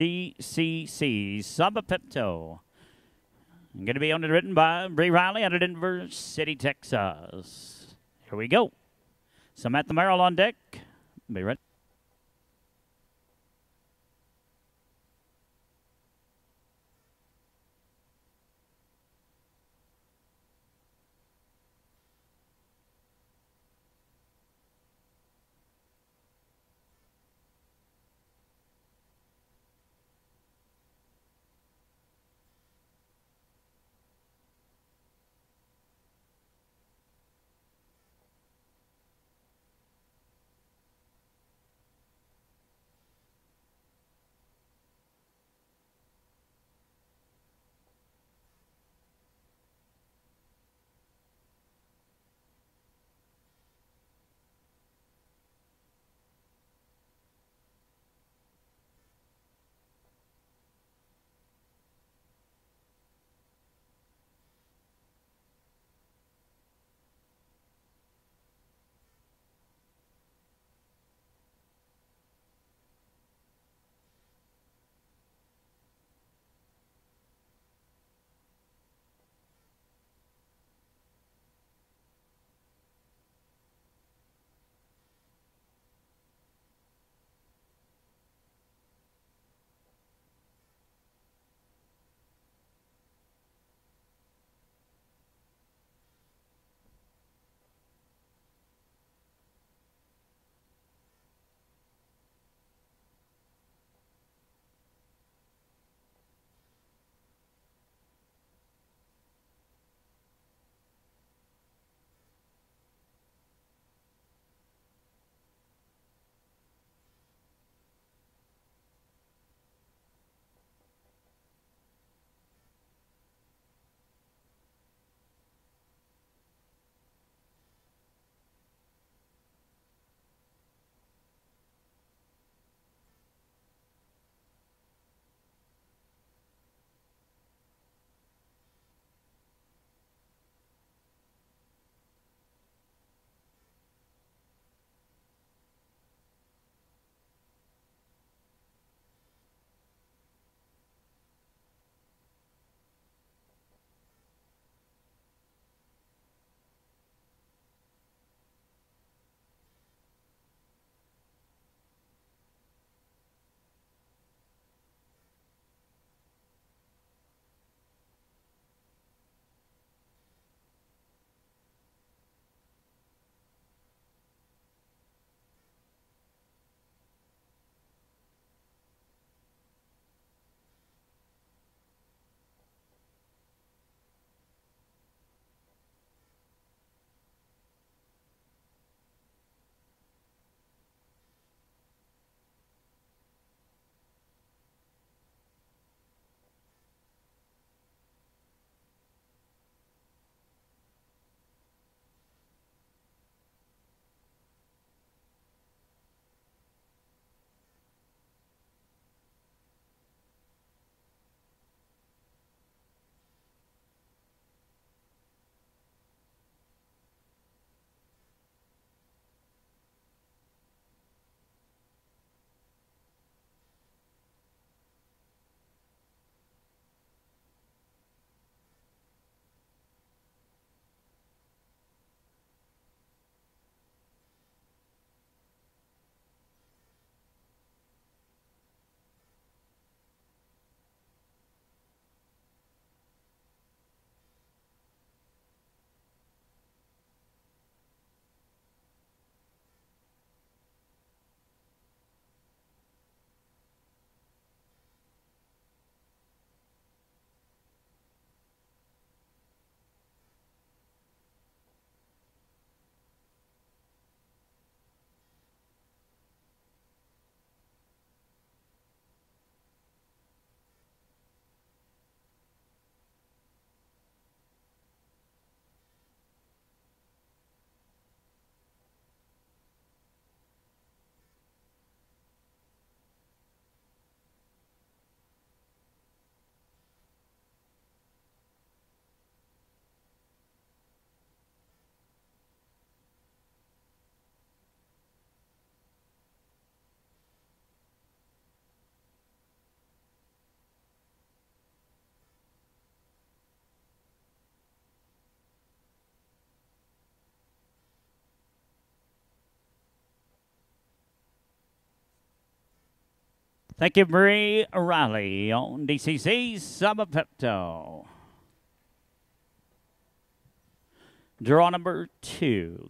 DCC Sabe Pepto. Going to be underwritten by Brie Riley out of Denver City, Texas. Here we go. Samantha Merrill on deck. Be ready. Thank you, Brie Riley on DCC Sabe Pepto. Draw number two.